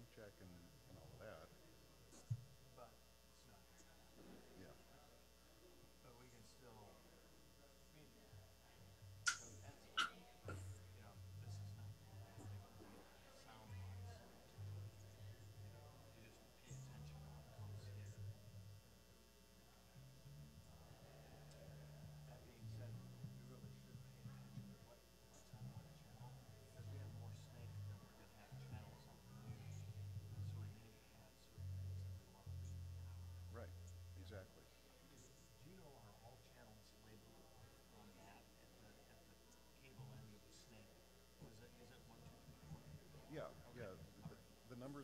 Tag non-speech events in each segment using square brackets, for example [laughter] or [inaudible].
I'm checking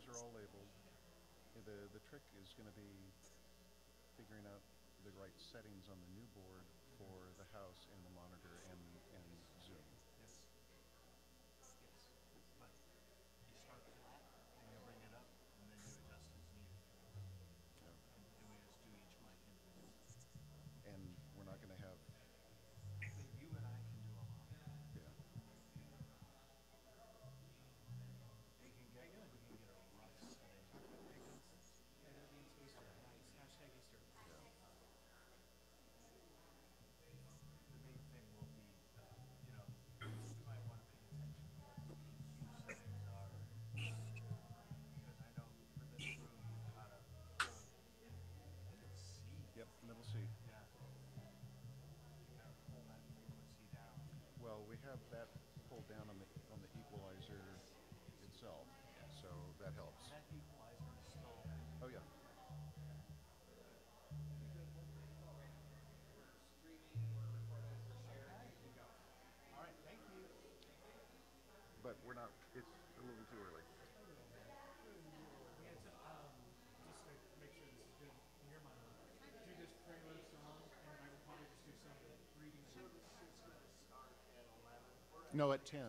are all labeled. The, the trick is going to be figuring out the right settings on the new board mm-hmm. for the house and the monitor No, at 10.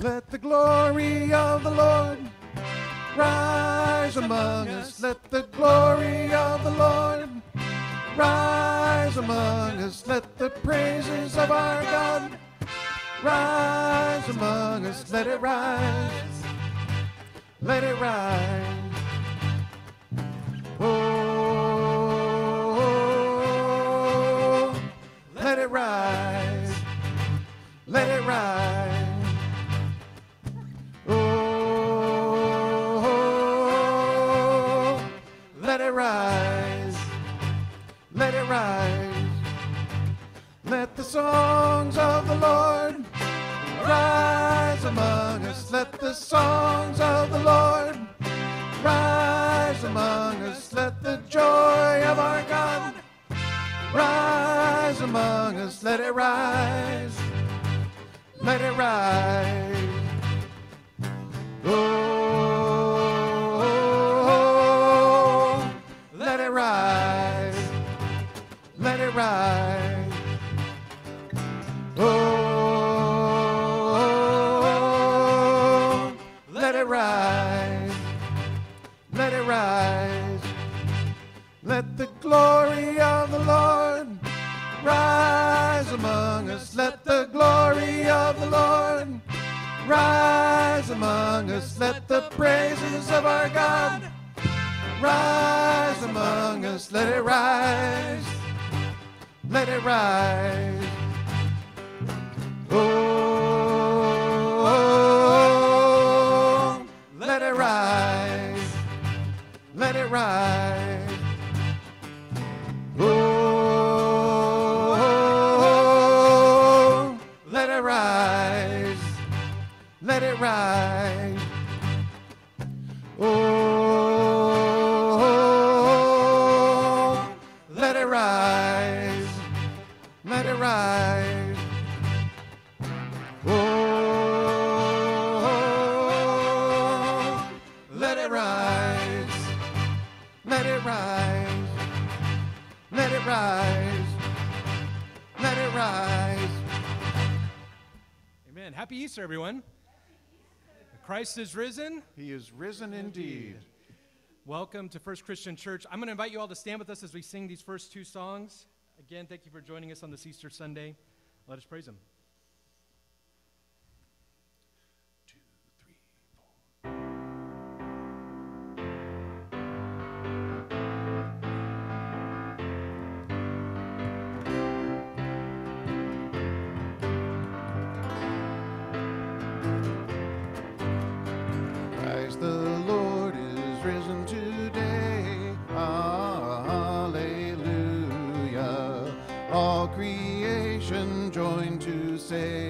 Let the glory of the Lord rise among us. Let the glory of the Lord rise among us. Let the praises of our God rise among us. Let it rise. Let it rise. Oh, let it rise. Let it rise. Rise. Let it rise. Let the songs of the Lord rise among us. Let the songs of the Lord rise among us. Let the joy of our God rise among us. Let it rise. Let it rise. Oh, Oh, let it rise. Let it rise. Let the glory of the Lord rise among us. Let the glory of the Lord rise among us. Let the praises of our God rise among us. Let it rise. Let it rise. Oh, let it rise. Let it rise. Oh, let it rise. Let it rise. Oh, Happy Easter, everyone. Christ is risen. He is risen indeed. Welcome to First Christian Church. I'm going to invite you all to stand with us as we sing these first two songs. Again, thank you for joining us on this Easter Sunday. Let us praise Him. Say,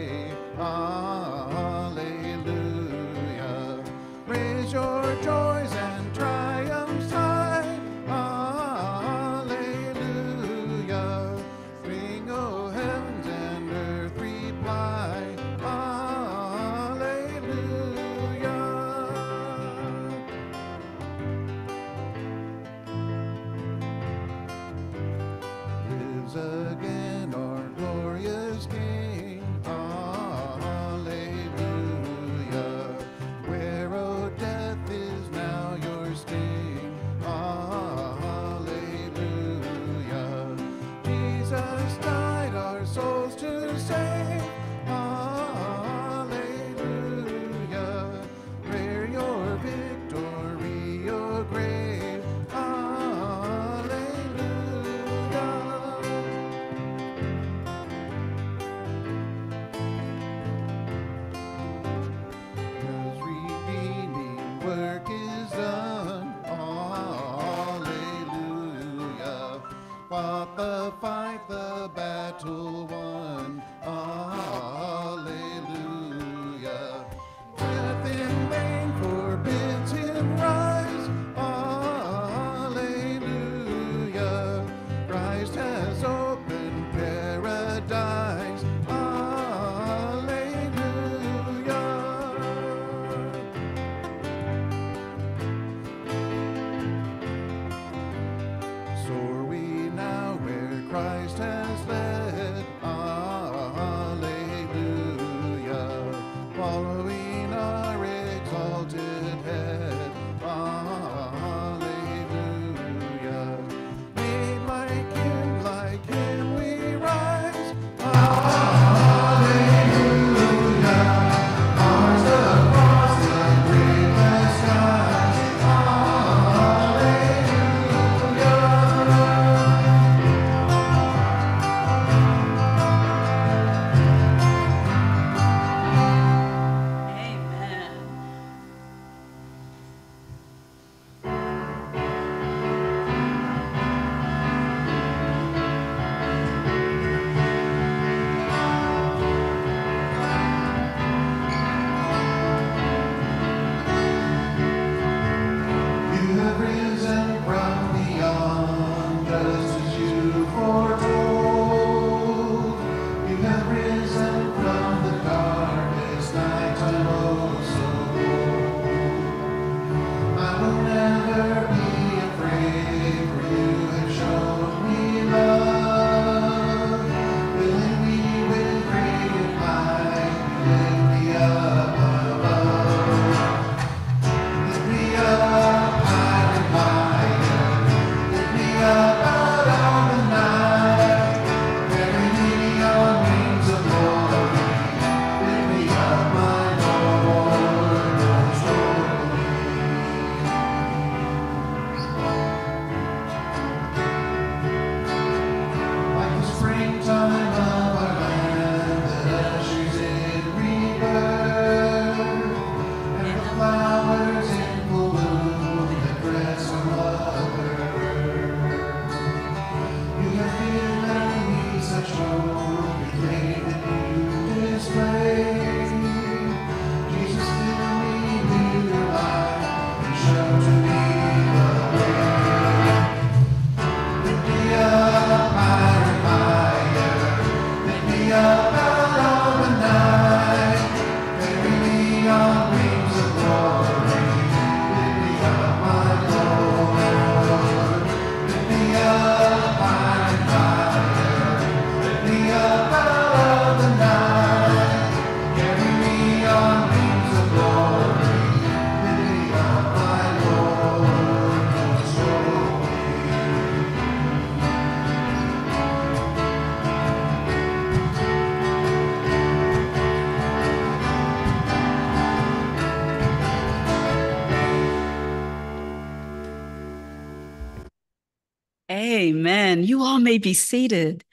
may be seated.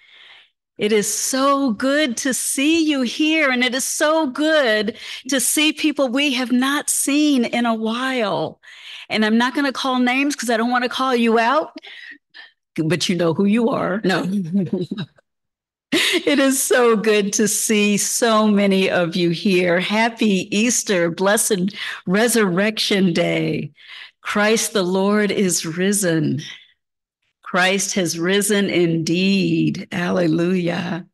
It is so good to see you here, and it is so good to see people we have not seen in a while. And I'm not going to call names because I don't want to call you out, but you know who you are. No. [laughs] it is so good to see so many of you here. Happy Easter, blessed Resurrection Day. Christ the Lord is risen. Christ has risen indeed. Hallelujah.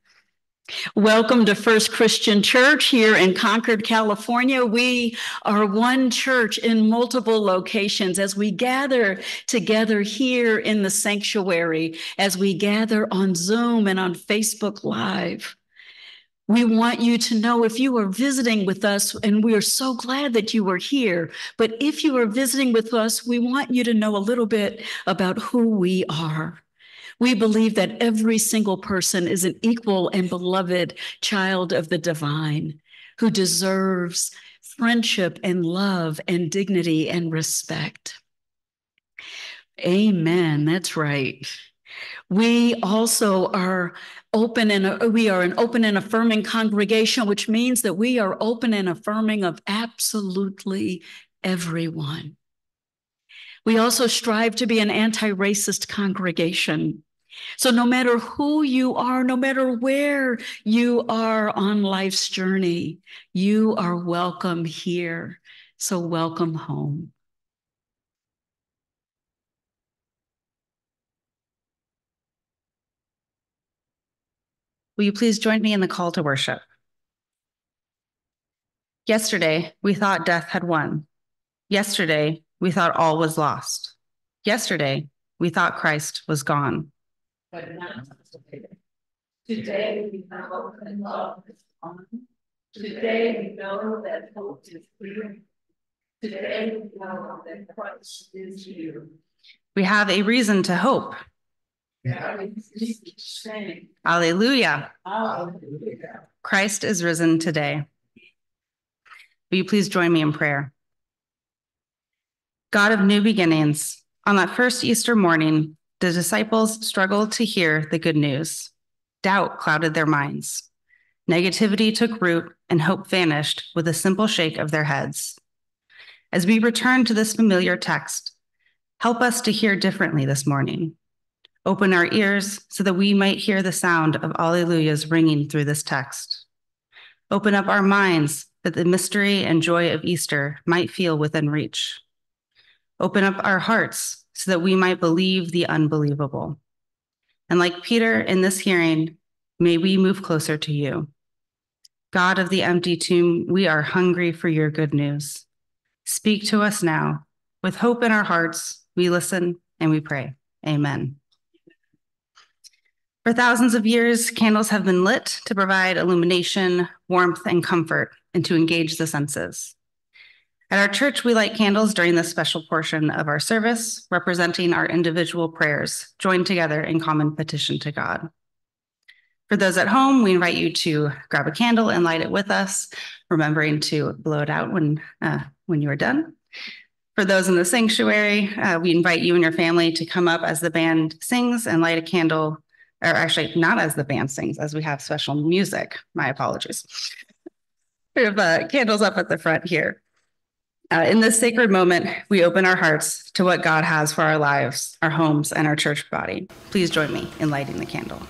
Welcome to First Christian Church here in Concord, California. We are one church in multiple locations as we gather together here in the sanctuary, as we gather on Zoom and on Facebook Live. We want you to know if you are visiting with us, and we are so glad that you are here. But if you are visiting with us, we want you to know a little bit about who we are. We believe that every single person is an equal and beloved child of the divine who deserves friendship and love and dignity and respect. Amen. That's right. We also are open and uh, we are an open and affirming congregation, which means that we are open and affirming of absolutely everyone. We also strive to be an anti racist congregation. So, no matter who you are, no matter where you are on life's journey, you are welcome here. So, welcome home. Will you please join me in the call to worship? Yesterday, we thought death had won. Yesterday, we thought all was lost. Yesterday, we thought Christ was gone. But today. Today, we know that love is gone. Today, we know that hope is clear. Today, we know that Christ is here. We have a reason to hope. Alleluia. Christ is risen today. Will you please join me in prayer? God of new beginnings, on that first Easter morning, the disciples struggled to hear the good news. Doubt clouded their minds. Negativity took root and hope vanished with a simple shake of their heads. As we return to this familiar text, help us to hear differently this morning. Open our ears so that we might hear the sound of Alleluias ringing through this text. Open up our minds that the mystery and joy of Easter might feel within reach. Open up our hearts so that we might believe the unbelievable. And like Peter in this hearing, may we move closer to you. God of the empty tomb, we are hungry for your good news. Speak to us now. With hope in our hearts, we listen and we pray. Amen. For thousands of years, candles have been lit to provide illumination, warmth, and comfort, and to engage the senses. At our church, we light candles during this special portion of our service, representing our individual prayers, joined together in common petition to God. For those at home, we invite you to grab a candle and light it with us, remembering to blow it out when, uh, when you are done. For those in the sanctuary, uh, we invite you and your family to come up as the band sings and light a candle or actually not as the band sings, as we have special music. My apologies. We have uh, candles up at the front here. Uh, in this sacred moment, we open our hearts to what God has for our lives, our homes, and our church body. Please join me in lighting the candle.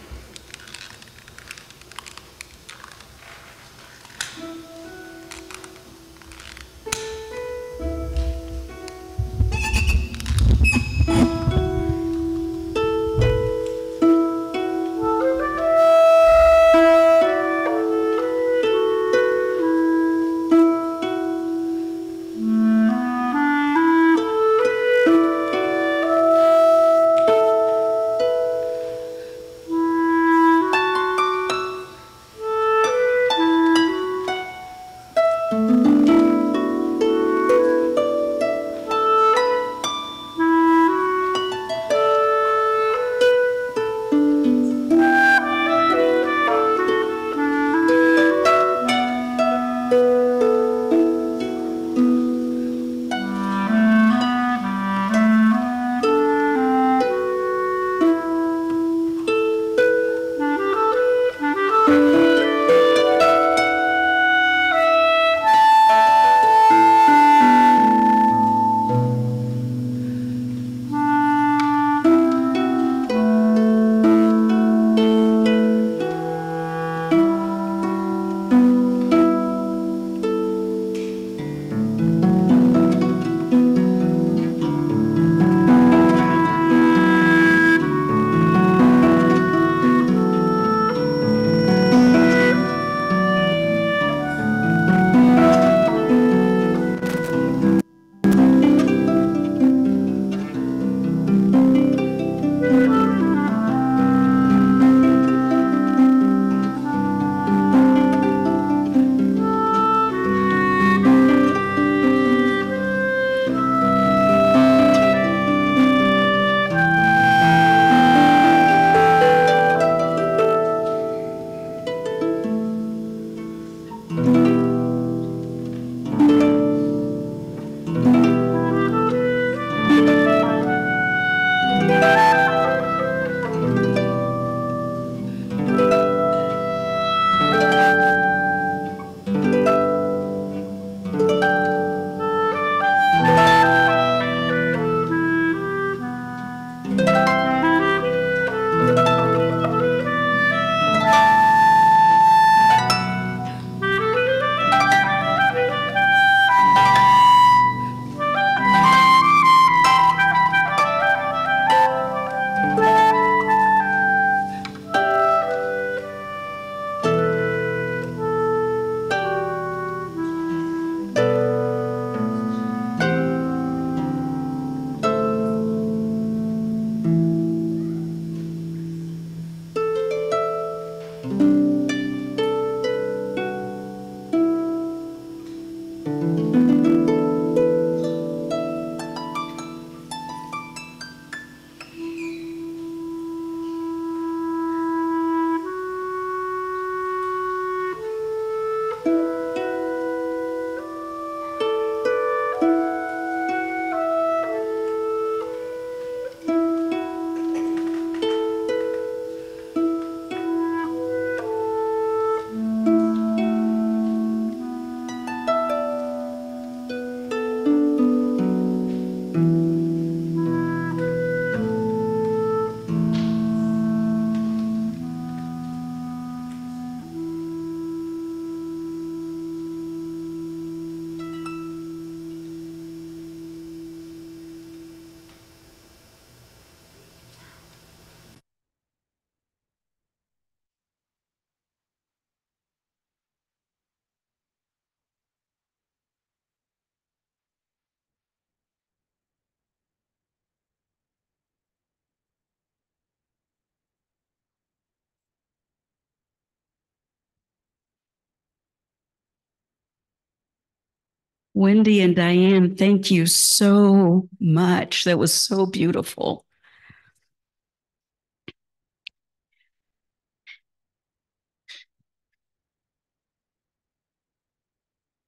Wendy and Diane, thank you so much. That was so beautiful.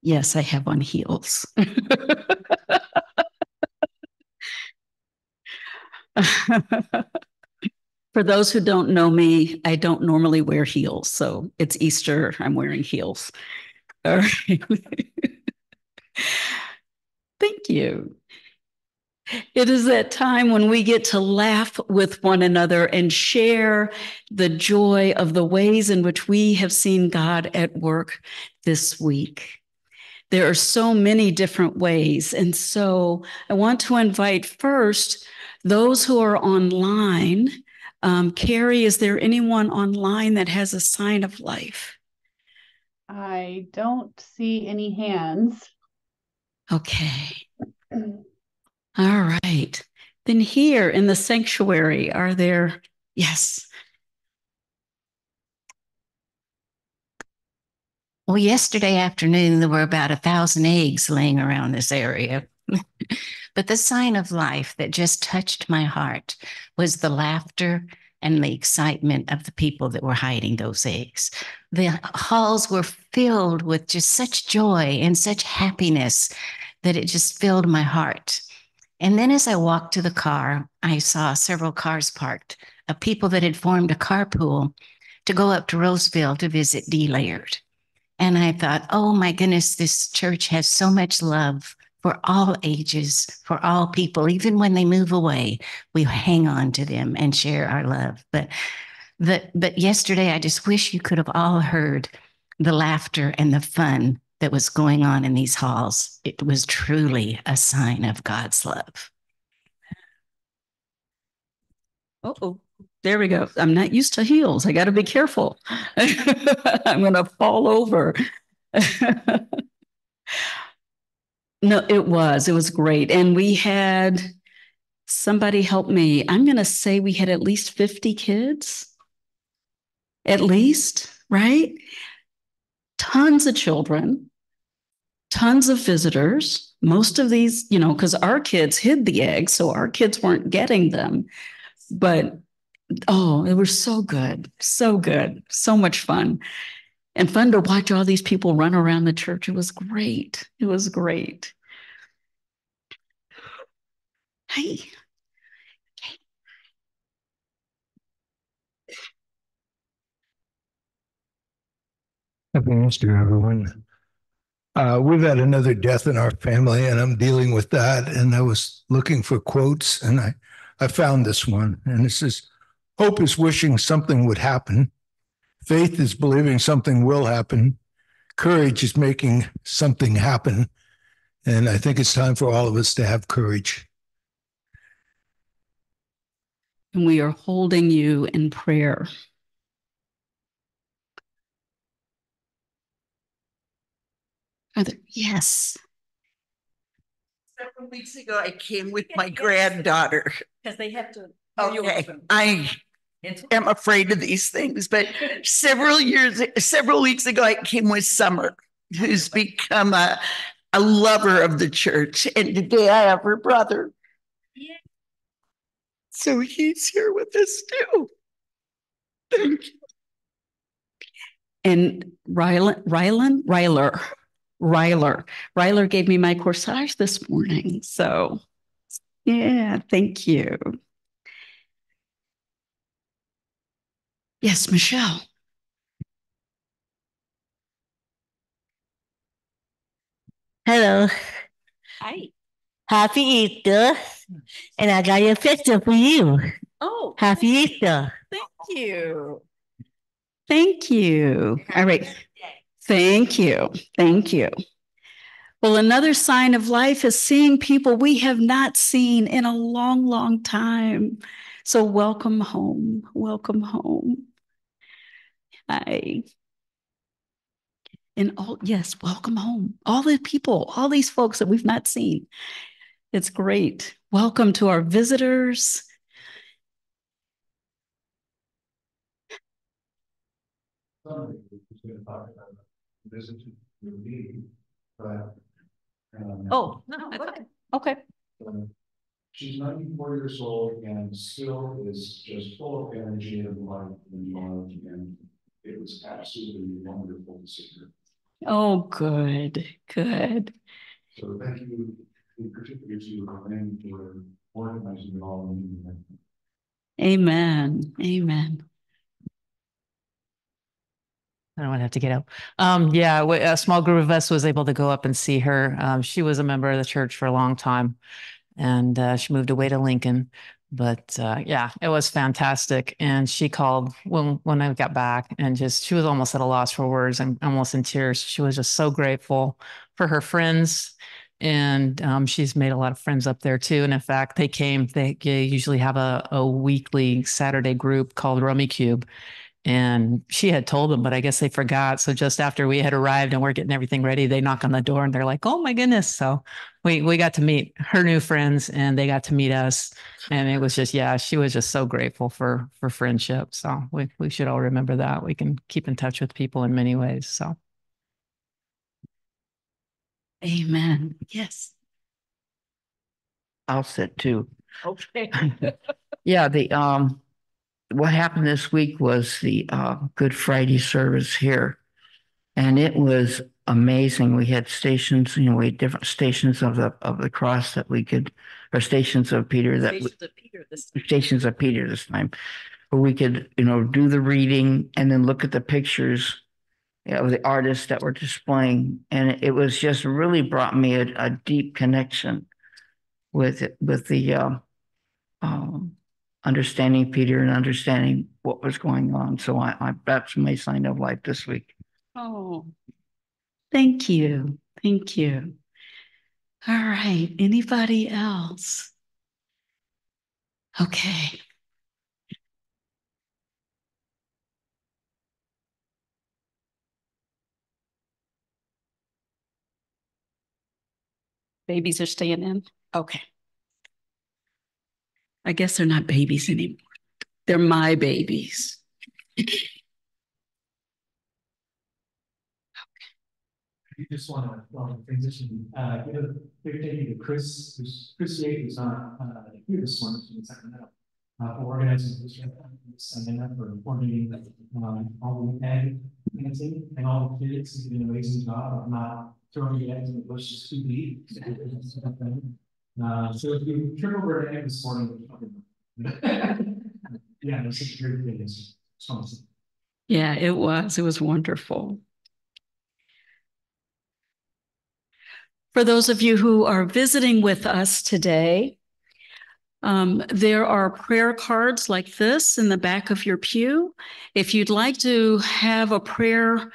Yes, I have on heels. [laughs] For those who don't know me, I don't normally wear heels. So it's Easter, I'm wearing heels. All right. [laughs] [laughs] Thank you. It is that time when we get to laugh with one another and share the joy of the ways in which we have seen God at work this week. There are so many different ways. And so I want to invite first those who are online. Um, Carrie, is there anyone online that has a sign of life? I don't see any hands. Okay. Mm-hmm. All right. Then here in the sanctuary, are there, yes. Well, yesterday afternoon, there were about a thousand eggs laying around this area. [laughs] but the sign of life that just touched my heart was the laughter and the excitement of the people that were hiding those eggs. The halls were filled with just such joy and such happiness that it just filled my heart. And then as I walked to the car, I saw several cars parked of people that had formed a carpool to go up to Roseville to visit D. Laird. And I thought, oh my goodness, this church has so much love for all ages, for all people. Even when they move away, we hang on to them and share our love. But the, but yesterday, I just wish you could have all heard the laughter and the fun that was going on in these halls. It was truly a sign of God's love. Oh, there we go. I'm not used to heels. I got to be careful. [laughs] I'm going to fall over. [laughs] no, it was. It was great. And we had somebody help me. I'm going to say we had at least 50 kids. At least, right? Tons of children, tons of visitors. Most of these, you know, because our kids hid the eggs, so our kids weren't getting them. But oh, it was so good, so good, so much fun. And fun to watch all these people run around the church. It was great. It was great. Hey. Happy Easter, everyone. Uh, we've had another death in our family, and I'm dealing with that. And I was looking for quotes, and I, I found this one. And it says, Hope is wishing something would happen. Faith is believing something will happen. Courage is making something happen. And I think it's time for all of us to have courage. And we are holding you in prayer. Are there, yes. Several weeks ago, I came with my granddaughter. Because they have to. Okay, I am afraid of these things, but several years, several weeks ago, I came with Summer, who's become a, a lover of the church. And today I have her brother. So he's here with us too. Thank you. And Rylan, Rylan, Ryler, Ryler, Ryler gave me my corsage this morning. So, yeah, thank you. Yes, Michelle. Hello. Hi. Happy Easter. And I got your picture for you. Oh, Happy Easter. thank you. Thank you. All right. Thank you. Thank you. Well, another sign of life is seeing people we have not seen in a long, long time. So, welcome home. Welcome home. Hi. And all, yes, welcome home. All the people, all these folks that we've not seen. It's great. Welcome to our visitors. Somebody was going to talk about visit to me, but Um, Oh, no, okay. okay. She's ninety-four years old and still is just full of energy and life and love, and it was absolutely wonderful to see her. Oh, good, good. So thank you, in particular to you, Lorraine, for organizing it all. Amen. Amen. I don't want to have to get up. Um, yeah, a small group of us was able to go up and see her. Um, she was a member of the church for a long time and uh, she moved away to Lincoln. But uh, yeah, it was fantastic. And she called when when I got back and just she was almost at a loss for words and almost in tears. She was just so grateful for her friends. And um, she's made a lot of friends up there too. And in fact, they came, they, they usually have a, a weekly Saturday group called Rummikub and she had told them, but I guess they forgot. So just after we had arrived and we're getting everything ready, they knock on the door and they're like, "Oh my goodness!" So we we got to meet her new friends, and they got to meet us, and it was just yeah, she was just so grateful for for friendship. So we we should all remember that we can keep in touch with people in many ways. So Amen. Yes. I'll sit too. Okay. [laughs] [laughs] Yeah, the um, what happened this week was the uh Good Friday service here. And it was amazing. We had stations, you know, we had different stations of the of the cross that we could, or stations of Peter that we- stations of Peter this time. Where we could, you know, do the reading and then look at the pictures you know, of the artists that were displaying. And it was just really brought me a, a deep connection with it, with the uh, um, understanding Peter and understanding what was going on. So I, I that's my sign of life this week. Oh, thank you. Thank you. All right. Anybody else? Okay. Babies are staying in? Okay. I guess they're not babies anymore. They're my babies. You just want to, well, transition, uh, give a big thank you to Chris, who's, Chris Yates, who's on, uh, here this morning in Sacramento. Uh, for organizing this, uh, and then for coordinating, um, all the ag, And all the kids, who did an amazing job of not throwing the eggs in the bushes too deep. Uh, so if you trip over an egg this morning. Yeah, it's a great thing, it's awesome. Yeah, it was. It was wonderful. For those of you who are visiting with us today, um, there are prayer cards like this in the back of your pew. If you'd like to have a prayer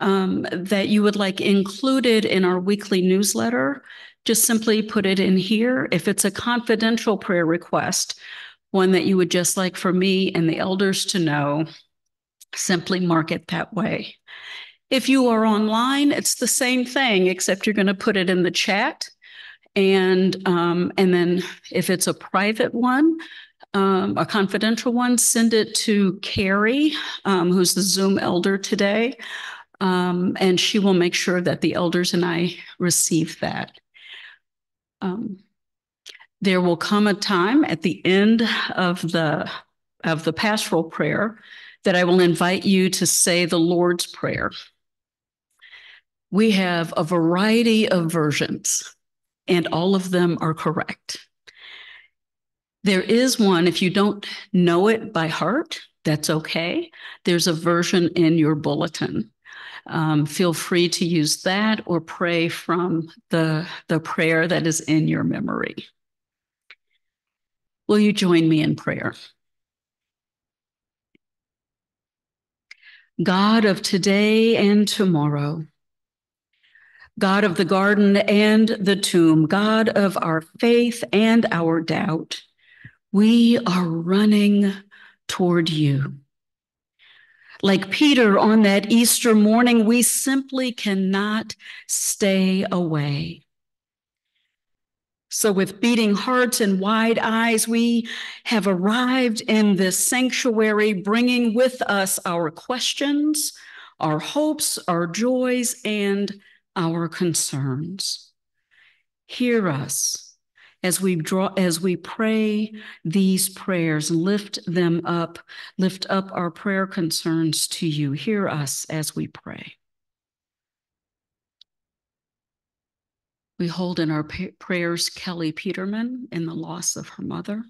um, that you would like included in our weekly newsletter, just simply put it in here. If it's a confidential prayer request, one that you would just like for me and the elders to know, simply mark it that way. If you are online, it's the same thing, except you're going to put it in the chat. And um, and then if it's a private one, um, a confidential one, send it to Carrie, um, who's the Zoom elder today. Um, and she will make sure that the elders and I receive that. Um, there will come a time at the end of the of the pastoral prayer that I will invite you to say the Lord's Prayer. We have a variety of versions, and all of them are correct. There is one, if you don't know it by heart, that's okay. There's a version in your bulletin. Um, feel free to use that or pray from the, the prayer that is in your memory. Will you join me in prayer? God of today and tomorrow, God of the garden and the tomb, God of our faith and our doubt, we are running toward you. Like Peter on that Easter morning, we simply cannot stay away. So, with beating hearts and wide eyes, we have arrived in this sanctuary, bringing with us our questions, our hopes, our joys, and our concerns. Hear us as we draw, as we pray these prayers, lift them up, lift up our prayer concerns to you. Hear us as we pray. We hold in our prayers Kelly Peterman in the loss of her mother.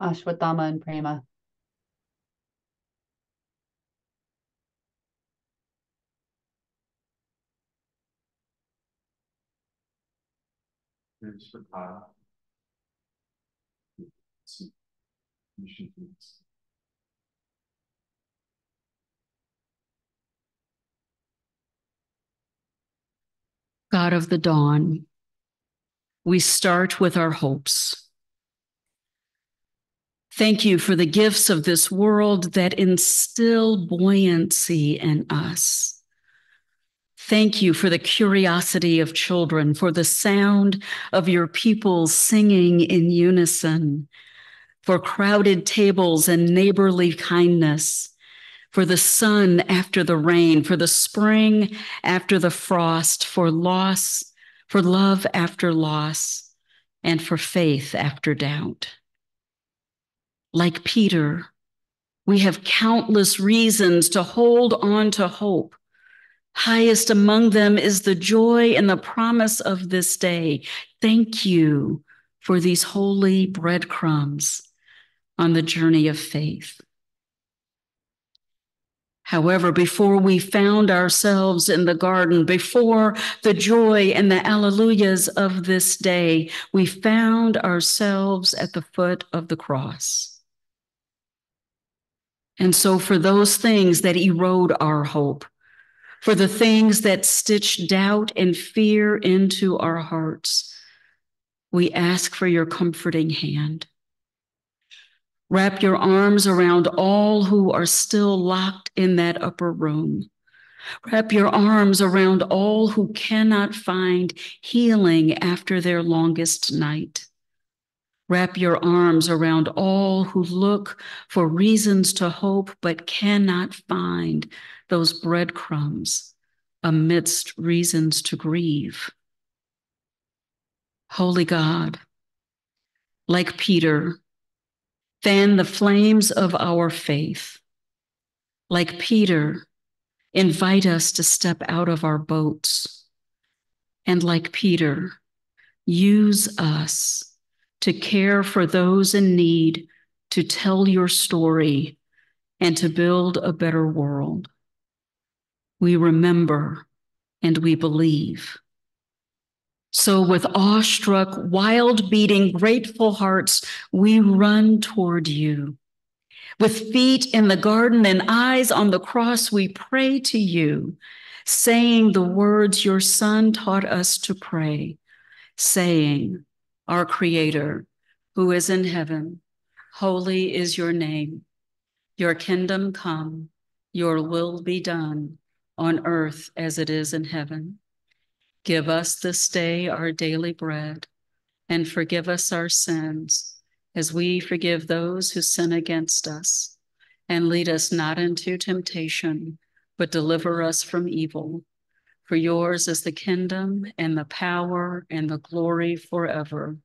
Ashwatthama and Prema. God of the dawn, we start with our hopes. Thank you for the gifts of this world that instill buoyancy in us. Thank you for the curiosity of children, for the sound of your people singing in unison, for crowded tables and neighborly kindness, for the sun after the rain, for the spring after the frost, for loss, for love after loss, and for faith after doubt. Like Peter, we have countless reasons to hold on to hope. Highest among them is the joy and the promise of this day. Thank you for these holy breadcrumbs on the journey of faith. However, before we found ourselves in the garden, before the joy and the alleluias of this day, we found ourselves at the foot of the cross. And so, for those things that erode our hope, for the things that stitch doubt and fear into our hearts, we ask for your comforting hand. Wrap your arms around all who are still locked in that upper room. Wrap your arms around all who cannot find healing after their longest night. Wrap your arms around all who look for reasons to hope but cannot find those breadcrumbs amidst reasons to grieve. Holy God, like Peter, fan the flames of our faith. Like Peter, invite us to step out of our boats. And like Peter, use us to care for those in need, to tell your story, and to build a better world. We remember and we believe. So, with awestruck, wild beating, grateful hearts, we run toward you. With feet in the garden and eyes on the cross, we pray to you, saying the words your Son taught us to pray, saying, our Creator, who is in heaven. Holy is your name. Your kingdom come, your will be done on earth as it is in heaven. Give us this day our daily bread and forgive us our sins as we forgive those who sin against us. And lead us not into temptation, but deliver us from evil. For yours is the kingdom and the power and the glory forever.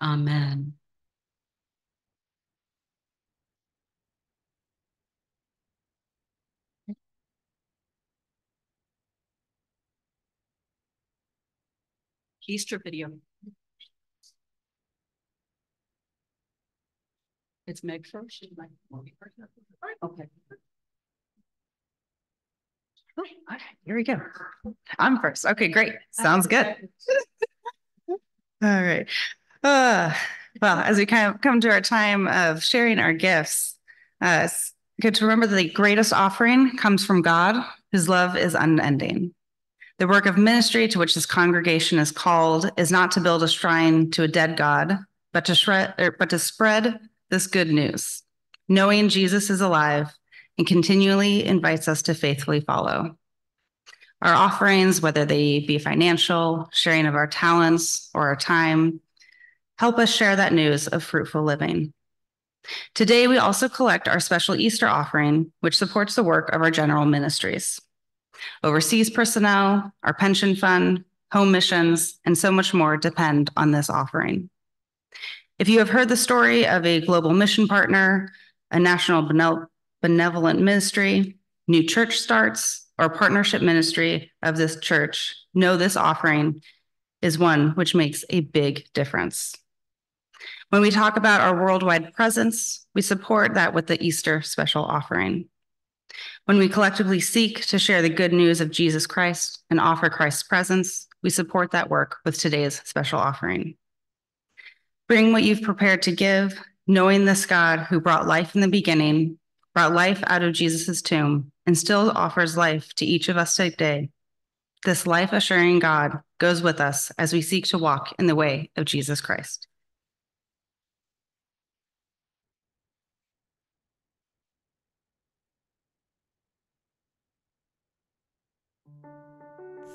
Amen. Easter video. It's Meg first. She's Okay. Okay, here we go. I'm first. Okay, great. Sounds good. All right. Uh, well, as we kind of come to our time of sharing our gifts, uh, it's good to remember that the greatest offering comes from God. whose love is unending. The work of ministry to which this congregation is called is not to build a shrine to a dead God, but to shred, er, but to spread this good news, knowing Jesus is alive and continually invites us to faithfully follow. Our offerings, whether they be financial, sharing of our talents, or our time, help us share that news of fruitful living. Today, we also collect our special Easter offering, which supports the work of our general ministries. Overseas personnel, our pension fund, home missions, and so much more depend on this offering. If you have heard the story of a global mission partner, a national benevolent ministry, new church starts, or partnership ministry of this church, know this offering is one which makes a big difference. When we talk about our worldwide presence, we support that with the Easter special offering. When we collectively seek to share the good news of Jesus Christ and offer Christ's presence, we support that work with today's special offering. Bring what you've prepared to give, knowing this God who brought life in the beginning, brought life out of Jesus' tomb, and still offers life to each of us today. This life assuring God goes with us as we seek to walk in the way of Jesus Christ.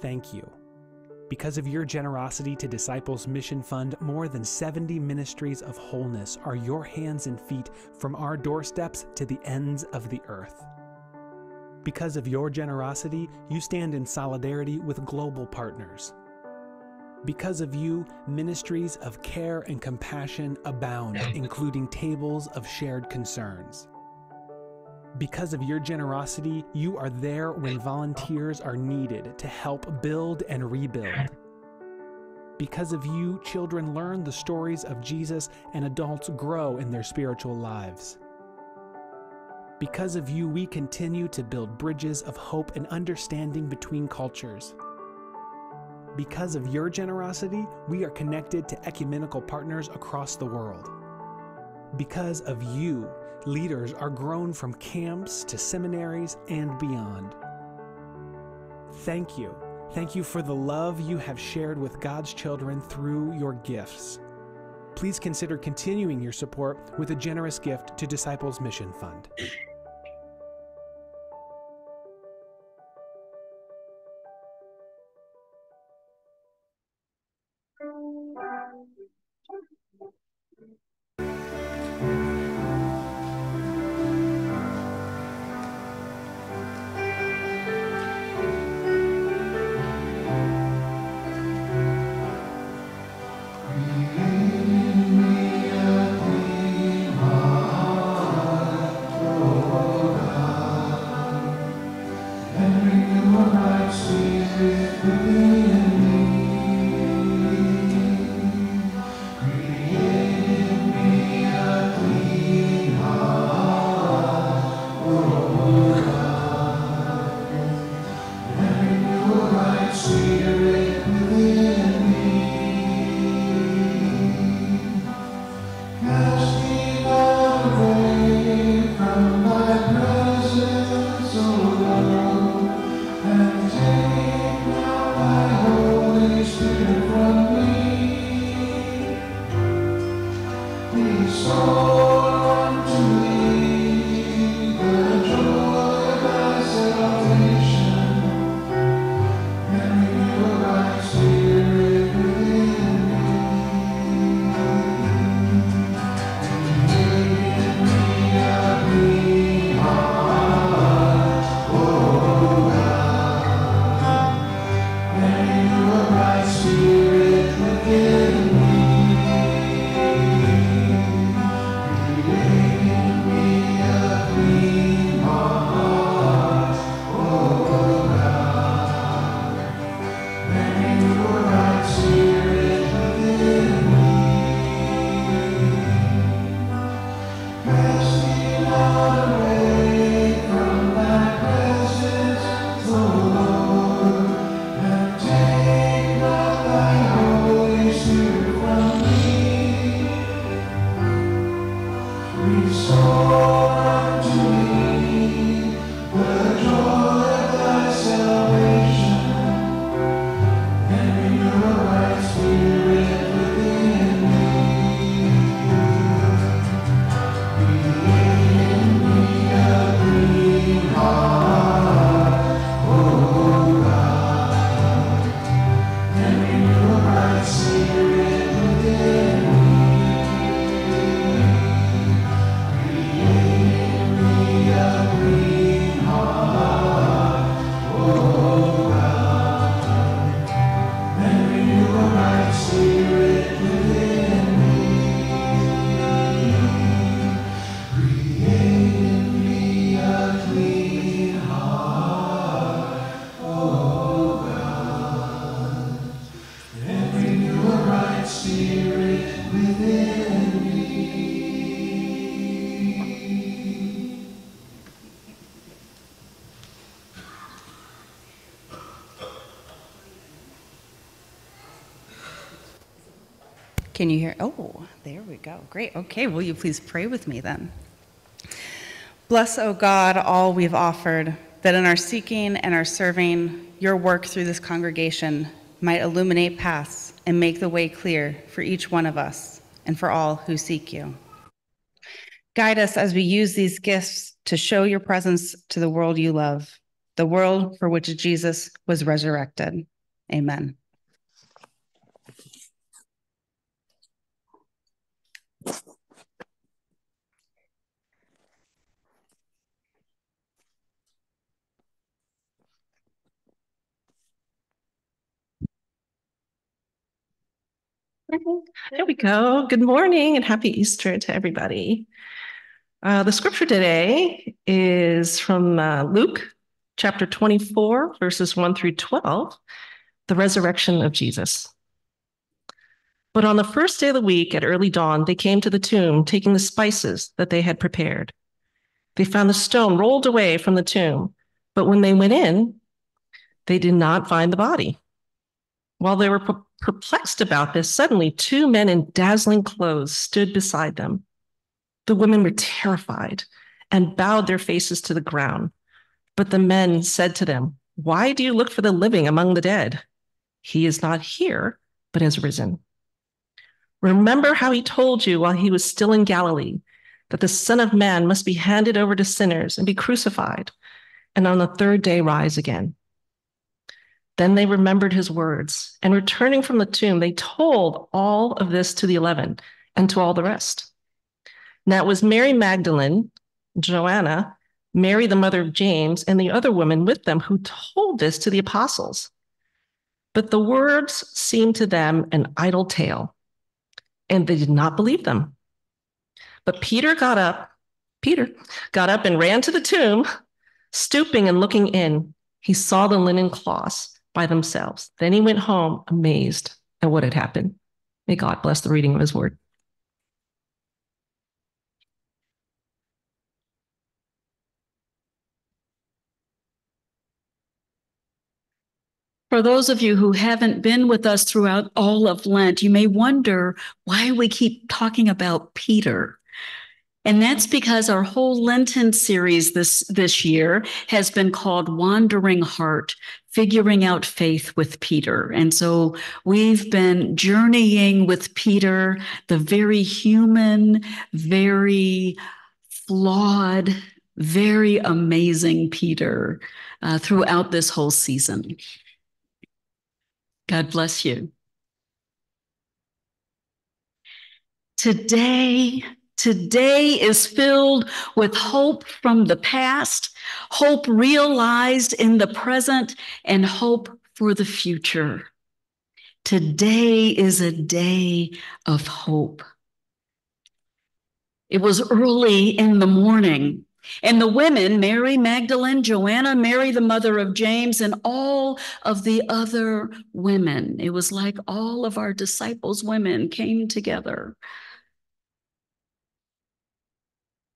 Thank you. Because of your generosity to Disciples Mission Fund, more than 70 ministries of wholeness are your hands and feet from our doorsteps to the ends of the earth. Because of your generosity, you stand in solidarity with global partners. Because of you, ministries of care and compassion abound, [laughs] including tables of shared concerns. Because of your generosity, you are there when volunteers are needed to help build and rebuild. Because of you, children learn the stories of Jesus and adults grow in their spiritual lives. Because of you, we continue to build bridges of hope and understanding between cultures. Because of your generosity, we are connected to ecumenical partners across the world. Because of you, leaders are grown from camps to seminaries and beyond. Thank you. Thank you for the love you have shared with God's children through your gifts. Please consider continuing your support with a generous gift to Disciples Mission Fund. Great. Okay, will you please pray with me then? Bless, O God, all we've offered, that in our seeking and our serving, your work through this congregation might illuminate paths and make the way clear for each one of us and for all who seek you. Guide us as we use these gifts to show your presence to the world you love, the world for which Jesus was resurrected. Amen. There we go. Good morning and happy Easter to everybody. Uh, the scripture today is from uh, Luke chapter 24, verses 1 through 12, the resurrection of Jesus. But on the first day of the week at early dawn, they came to the tomb, taking the spices that they had prepared. They found the stone rolled away from the tomb, but when they went in, they did not find the body. While they were perplexed about this, suddenly two men in dazzling clothes stood beside them. The women were terrified and bowed their faces to the ground. But the men said to them, Why do you look for the living among the dead? He is not here, but has risen. Remember how he told you while he was still in Galilee that the Son of Man must be handed over to sinners and be crucified, and on the third day rise again. Then they remembered his words, and returning from the tomb, they told all of this to the eleven and to all the rest. Now it was Mary Magdalene, Joanna, Mary, the mother of James, and the other women with them who told this to the apostles. But the words seemed to them an idle tale, and they did not believe them. But Peter got up, Peter got up and ran to the tomb, stooping and looking in. He saw the linen cloths by themselves. Then he went home amazed at what had happened. May God bless the reading of his word. For those of you who haven't been with us throughout all of Lent, you may wonder why we keep talking about Peter. And that's because our whole Lenten series this, this year has been called Wandering Heart, Figuring Out Faith with Peter. And so we've been journeying with Peter, the very human, very flawed, very amazing Peter uh, throughout this whole season. God bless you. Today, today is filled with hope from the past, hope realized in the present, and hope for the future. Today is a day of hope. It was early in the morning and the women, Mary Magdalene, Joanna, Mary, the mother of James, and all of the other women, it was like all of our disciples' women came together.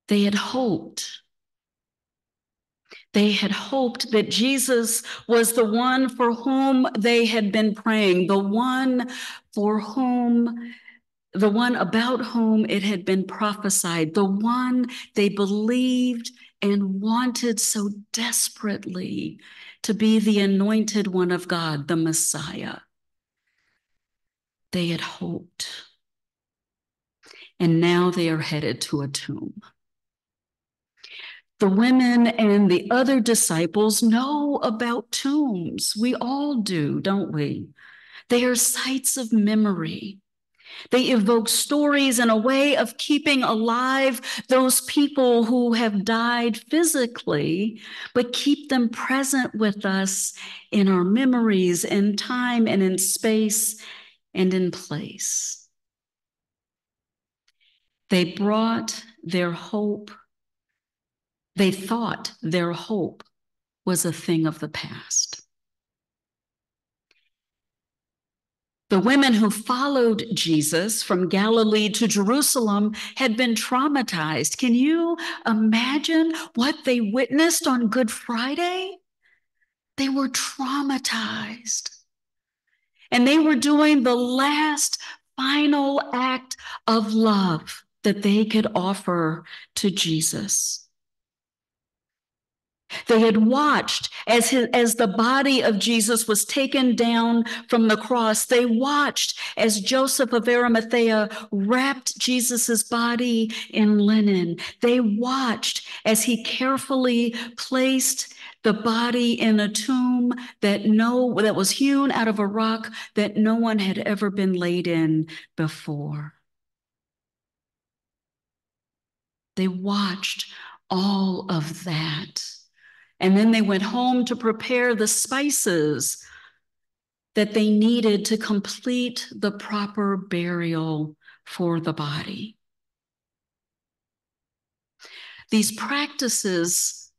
They had hoped. They had hoped that Jesus was the one for whom they had been praying, the one for whom the one about whom it had been prophesied, the one they believed and wanted so desperately to be the anointed one of God, the Messiah. They had hoped. And now they are headed to a tomb. The women and the other disciples know about tombs. We all do, don't we? They are sites of memory. They evoke stories and a way of keeping alive those people who have died physically, but keep them present with us in our memories, in time and in space and in place. They brought their hope. They thought their hope was a thing of the past. The women who followed Jesus from Galilee to Jerusalem had been traumatized. Can you imagine what they witnessed on Good Friday? They were traumatized. And they were doing the last final act of love that they could offer to Jesus. They had watched as, his, as the body of Jesus was taken down from the cross. They watched as Joseph of Arimathea wrapped Jesus's body in linen. They watched as he carefully placed the body in a tomb that no that was hewn out of a rock that no one had ever been laid in before. They watched all of that. And then they went home to prepare the spices that they needed to complete the proper burial for the body. These practices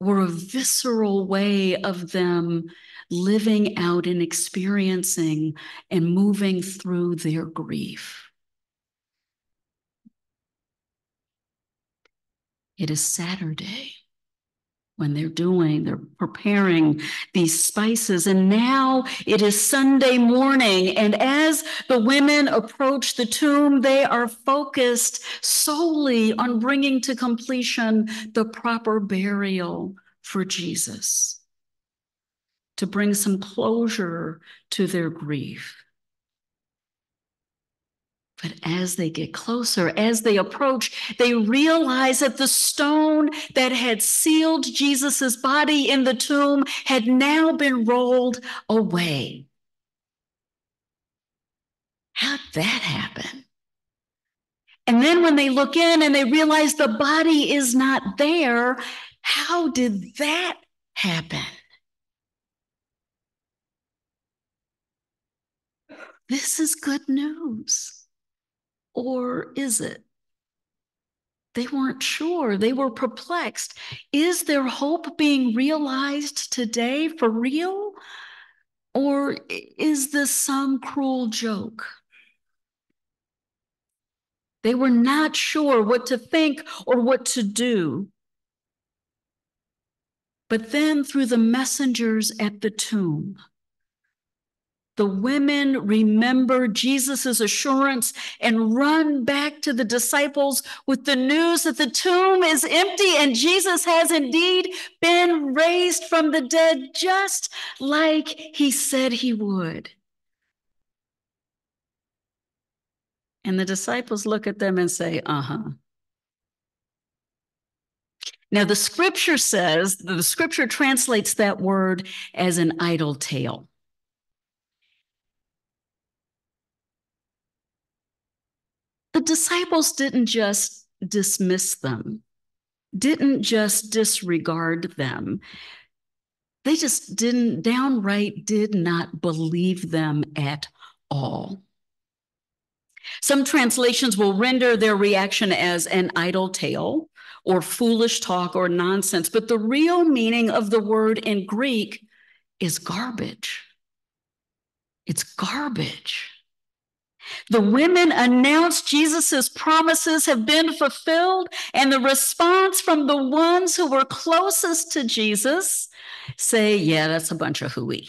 were a visceral way of them living out and experiencing and moving through their grief. It is Saturday when they're doing, they're preparing these spices. And now it is Sunday morning. And as the women approach the tomb, they are focused solely on bringing to completion the proper burial for Jesus, to bring some closure to their grief. But as they get closer, as they approach, they realize that the stone that had sealed Jesus's body in the tomb had now been rolled away. How'd that happen? And then when they look in and they realize the body is not there, how did that happen? This is good news. Or is it? They weren't sure. They were perplexed. Is their hope being realized today for real? Or is this some cruel joke? They were not sure what to think or what to do. But then, through the messengers at the tomb, the women remember Jesus' assurance and run back to the disciples with the news that the tomb is empty and Jesus has indeed been raised from the dead, just like he said he would. And the disciples look at them and say, uh huh. Now, the scripture says, the scripture translates that word as an idle tale. The disciples didn't just dismiss them, didn't just disregard them. They just didn't, downright did not believe them at all. Some translations will render their reaction as an idle tale or foolish talk or nonsense, but the real meaning of the word in Greek is garbage. It's garbage. The women announce Jesus' promises have been fulfilled, and the response from the ones who were closest to Jesus say, Yeah, that's a bunch of hooey.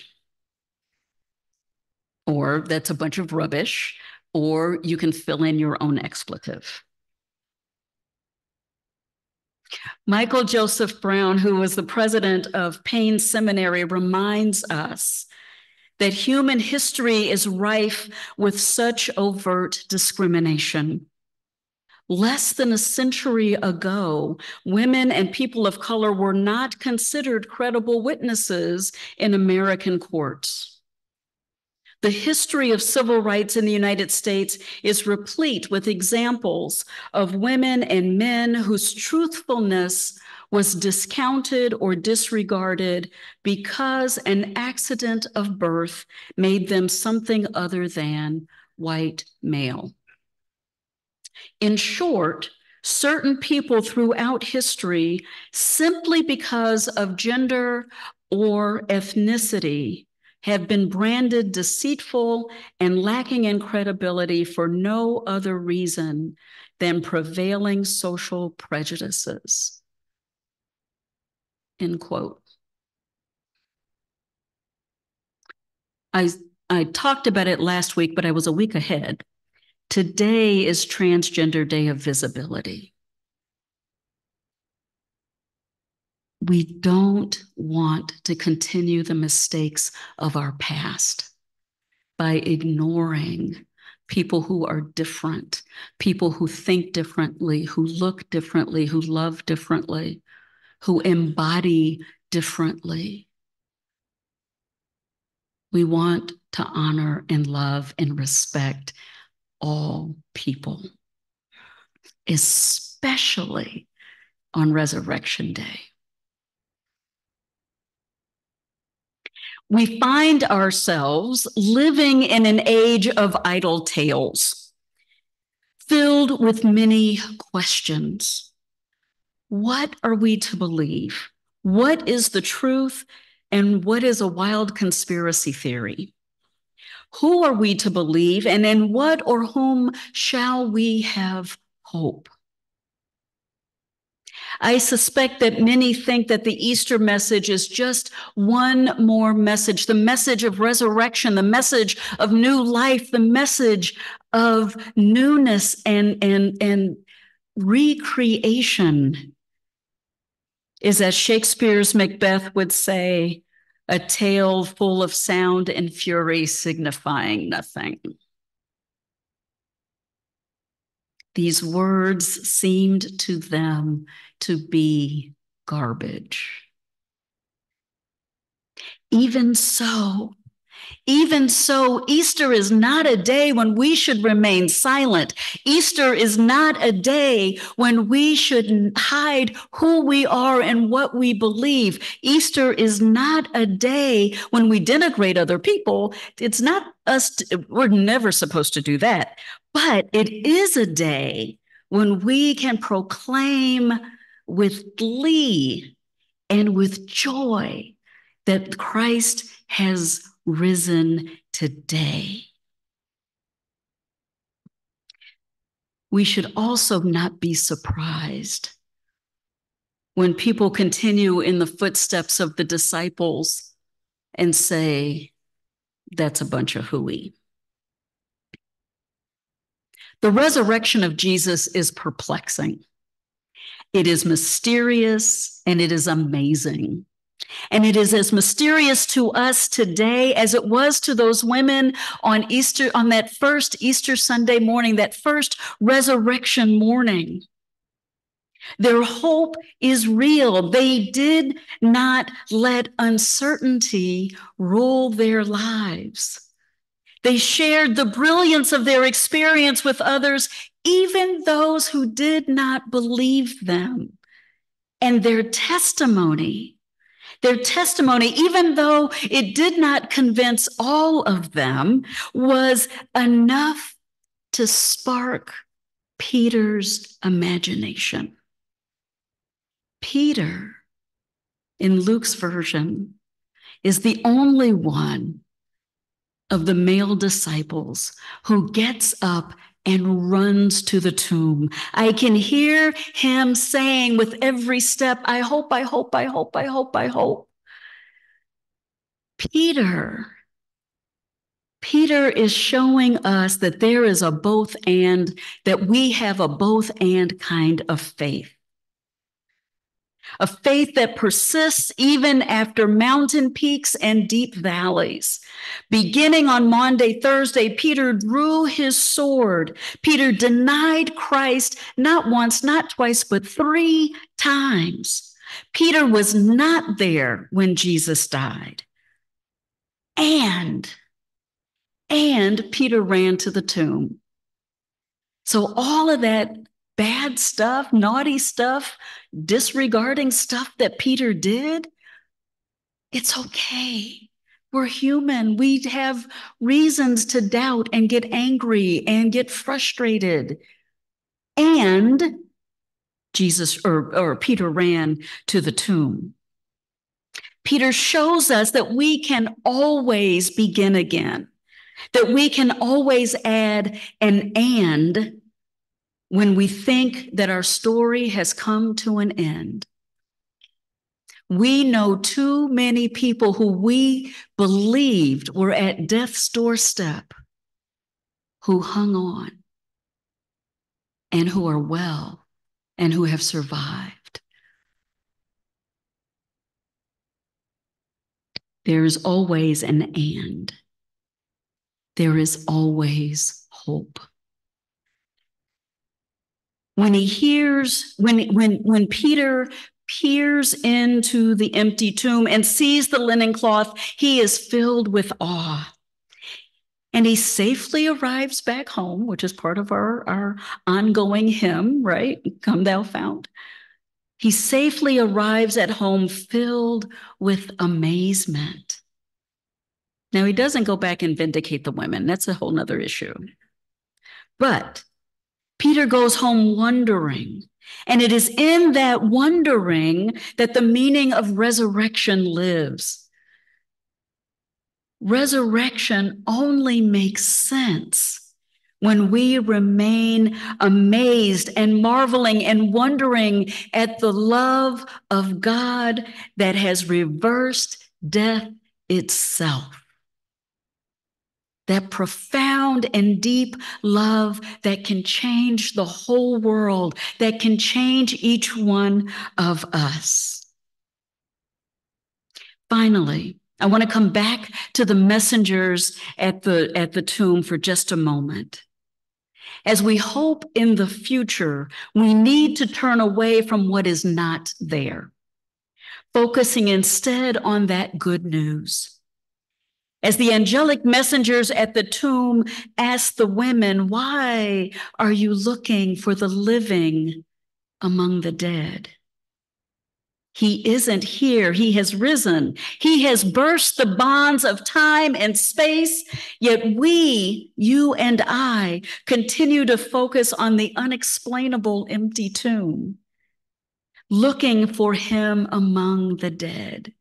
Or that's a bunch of rubbish, or you can fill in your own expletive. Michael Joseph Brown, who was the president of Payne Seminary, reminds us that human history is rife with such overt discrimination. Less than a century ago, women and people of color were not considered credible witnesses in American courts. The history of civil rights in the United States is replete with examples of women and men whose truthfulness was discounted or disregarded because an accident of birth made them something other than white male. In short, certain people throughout history, simply because of gender or ethnicity, have been branded deceitful and lacking in credibility for no other reason than prevailing social prejudices. End quote. I, I talked about it last week, but I was a week ahead. Today is Transgender Day of Visibility. We don't want to continue the mistakes of our past by ignoring people who are different, people who think differently, who look differently, who love differently, who embody differently. We want to honor and love and respect all people, especially on Resurrection Day. we find ourselves living in an age of idle tales, filled with many questions. What are we to believe? What is the truth? And what is a wild conspiracy theory? Who are we to believe? And in what or whom shall we have hope? I suspect that many think that the Easter message is just one more message the message of resurrection, the message of new life, the message of newness and, and, and recreation. Is as Shakespeare's Macbeth would say, a tale full of sound and fury signifying nothing. These words seemed to them to be garbage. Even so, even so, Easter is not a day when we should remain silent. Easter is not a day when we should hide who we are and what we believe. Easter is not a day when we denigrate other people. It's not us, we're never supposed to do that. But it is a day when we can proclaim with glee and with joy that Christ has risen today. We should also not be surprised when people continue in the footsteps of the disciples and say, that's a bunch of hooey. The resurrection of Jesus is perplexing. It is mysterious and it is amazing. And it is as mysterious to us today as it was to those women on Easter, on that first Easter Sunday morning, that first resurrection morning. Their hope is real. They did not let uncertainty rule their lives. They shared the brilliance of their experience with others, even those who did not believe them. And their testimony, their testimony, even though it did not convince all of them, was enough to spark Peter's imagination. Peter, in Luke's version, is the only one of the male disciples who gets up and runs to the tomb. I can hear him saying with every step, I hope, I hope, I hope, I hope, I hope. Peter, Peter is showing us that there is a both and, that we have a both and kind of faith a faith that persists even after mountain peaks and deep valleys. Beginning on Monday, Thursday, Peter drew his sword. Peter denied Christ not once, not twice, but three times. Peter was not there when Jesus died. And, and Peter ran to the tomb. So all of that bad stuff, naughty stuff, disregarding stuff that Peter did, it's okay. We're human. We have reasons to doubt and get angry and get frustrated. And Jesus or, or Peter ran to the tomb. Peter shows us that we can always begin again, that we can always add an and when we think that our story has come to an end. We know too many people who we believed were at death's doorstep who hung on and who are well and who have survived. There is always an and. There is always hope. When he hears, when, when, when Peter peers into the empty tomb and sees the linen cloth, he is filled with awe. And he safely arrives back home, which is part of our, our ongoing hymn, right? Come thou fount. He safely arrives at home filled with amazement. Now, he doesn't go back and vindicate the women. That's a whole nother issue. But Peter goes home wondering. And it is in that wondering that the meaning of resurrection lives. Resurrection only makes sense when we remain amazed and marveling and wondering at the love of God that has reversed death itself. That profound and deep love that can change the whole world, that can change each one of us. Finally, I want to come back to the messengers at the, at the tomb for just a moment. As we hope in the future, we need to turn away from what is not there, focusing instead on that good news. As the angelic messengers at the tomb ask the women, Why are you looking for the living among the dead? He isn't here. He has risen. He has burst the bonds of time and space. Yet we, you and I, continue to focus on the unexplainable empty tomb, looking for him among the dead.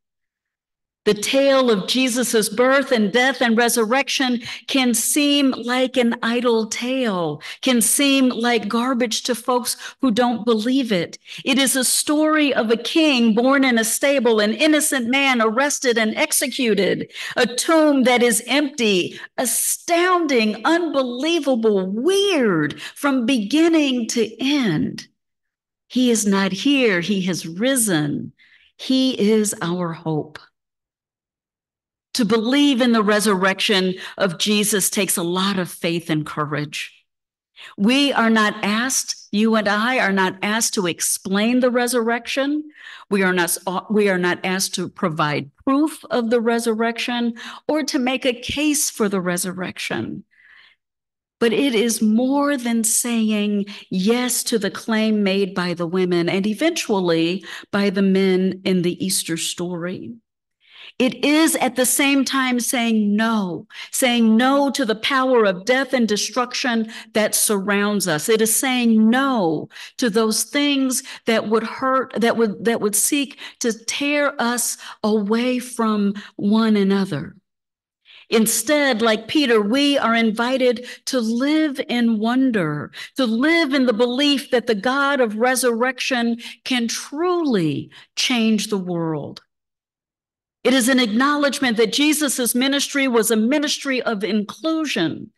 The tale of Jesus' birth and death and resurrection can seem like an idle tale, can seem like garbage to folks who don't believe it. It is a story of a king born in a stable, an innocent man arrested and executed, a tomb that is empty, astounding, unbelievable, weird from beginning to end. He is not here, he has risen. He is our hope. To believe in the resurrection of Jesus takes a lot of faith and courage. We are not asked, you and I are not asked to explain the resurrection. We are not, we are not asked to provide proof of the resurrection or to make a case for the resurrection. But it is more than saying yes to the claim made by the women and eventually by the men in the Easter story. It is at the same time saying no, saying no to the power of death and destruction that surrounds us. It is saying no to those things that would hurt, that would, that would seek to tear us away from one another. Instead, like Peter, we are invited to live in wonder, to live in the belief that the God of resurrection can truly change the world. It is an acknowledgement that Jesus' ministry was a ministry of inclusion,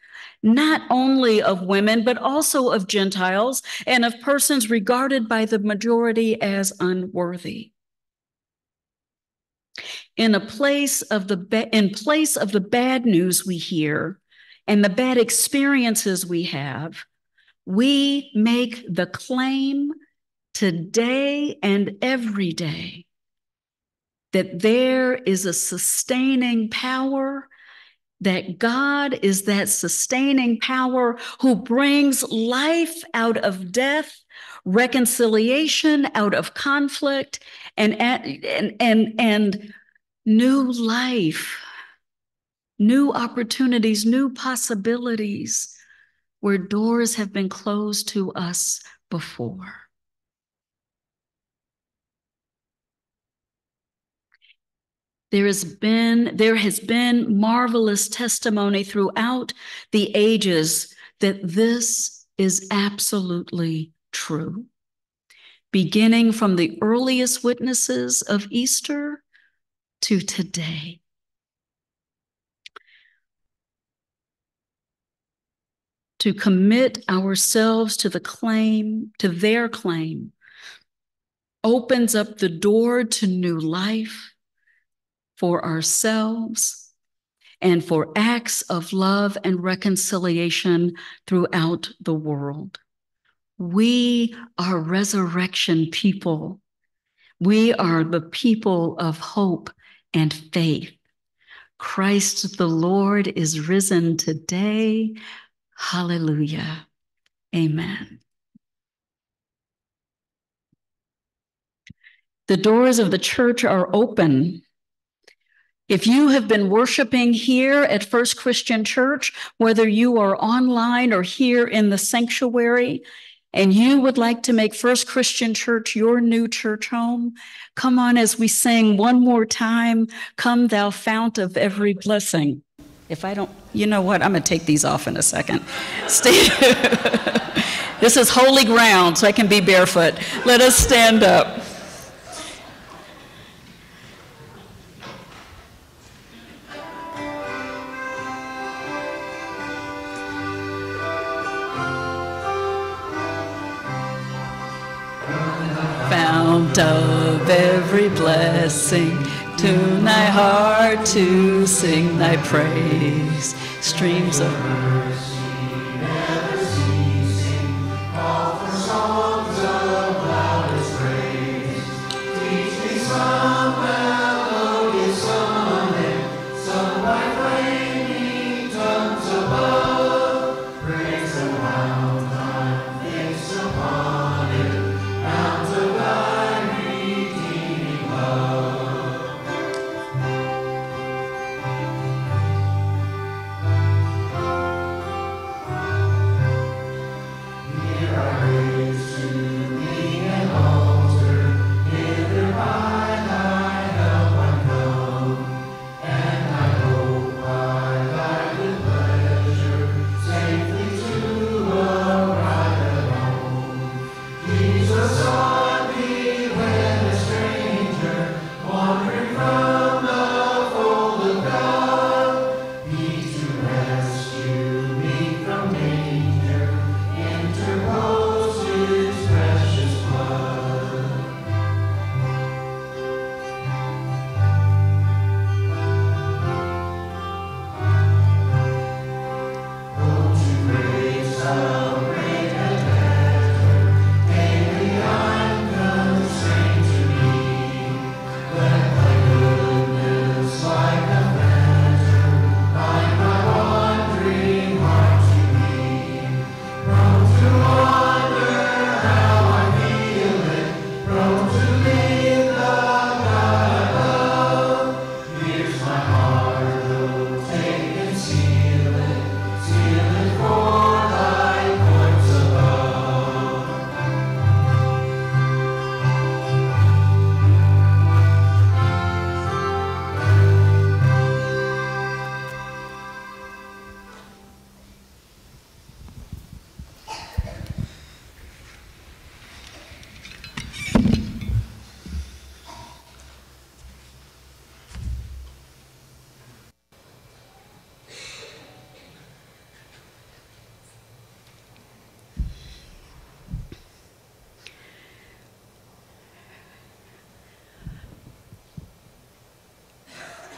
not only of women, but also of Gentiles and of persons regarded by the majority as unworthy. In a place of the in place of the bad news we hear and the bad experiences we have, we make the claim today and every day that there is a sustaining power, that God is that sustaining power who brings life out of death, reconciliation out of conflict, and, and, and, and new life, new opportunities, new possibilities where doors have been closed to us before. There has been there has been marvelous testimony throughout the ages that this is absolutely true. Beginning from the earliest witnesses of Easter to today. to commit ourselves to the claim, to their claim, opens up the door to new life for ourselves and for acts of love and reconciliation throughout the world. We are resurrection people. We are the people of hope and faith. Christ the Lord is risen today. Hallelujah. Amen. The doors of the church are open. If you have been worshiping here at First Christian Church, whether you are online or here in the sanctuary, and you would like to make First Christian Church your new church home, come on as we sing one more time, Come Thou Fount of Every Blessing. If I don't, you know what? I'm going to take these off in a second. Stay. [laughs] this is holy ground, so I can be barefoot. Let us stand up. Of every blessing, tune thy heart to sing thy praise. Streams of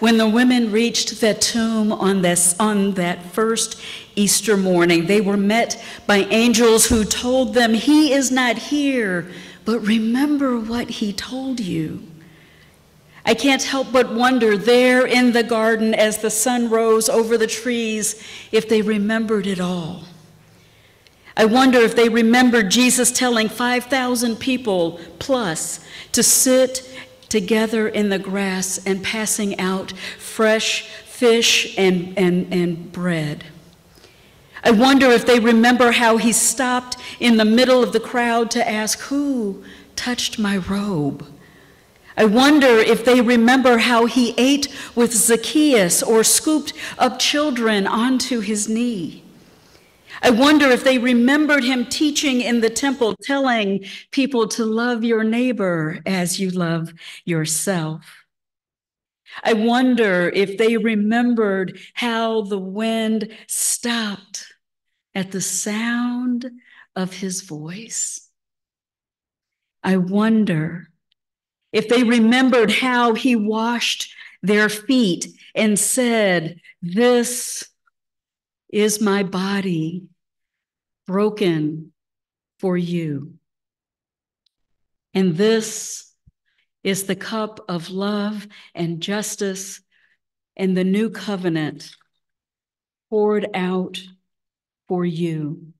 When the women reached the tomb on, this, on that first Easter morning, they were met by angels who told them, He is not here, but remember what He told you. I can't help but wonder there in the garden as the sun rose over the trees if they remembered it all. I wonder if they remembered Jesus telling 5,000 people plus to sit together in the grass and passing out fresh fish and, and, and bread. I wonder if they remember how he stopped in the middle of the crowd to ask, Who touched my robe? I wonder if they remember how he ate with Zacchaeus or scooped up children onto his knee. I wonder if they remembered him teaching in the temple, telling people to love your neighbor as you love yourself. I wonder if they remembered how the wind stopped at the sound of his voice. I wonder if they remembered how he washed their feet and said, This is my body broken for you. And this is the cup of love and justice and the new covenant poured out for you.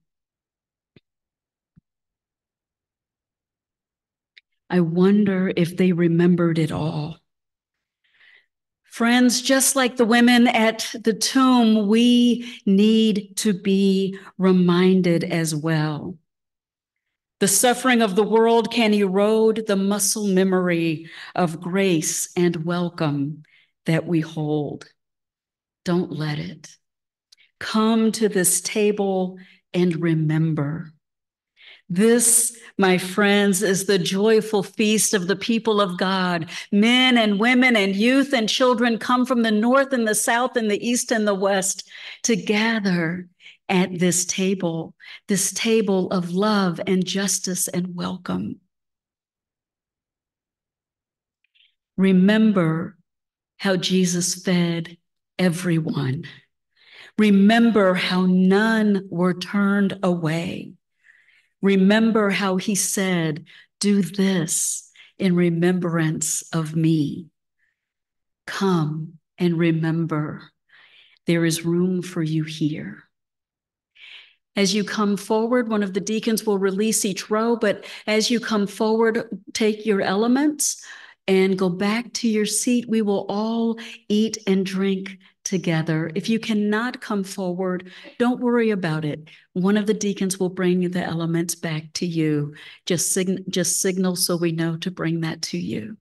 I wonder if they remembered it all. Friends, just like the women at the tomb, we need to be reminded as well. The suffering of the world can erode the muscle memory of grace and welcome that we hold. Don't let it. Come to this table and remember. This, my friends, is the joyful feast of the people of God. Men and women and youth and children come from the north and the south and the east and the west to gather at this table, this table of love and justice and welcome. Remember how Jesus fed everyone. Remember how none were turned away. Remember how he said, Do this in remembrance of me. Come and remember, there is room for you here. As you come forward, one of the deacons will release each row, but as you come forward, take your elements and go back to your seat. We will all eat and drink together. If you cannot come forward, don't worry about it. One of the deacons will bring you the elements back to you. Just, just signal so we know to bring that to you.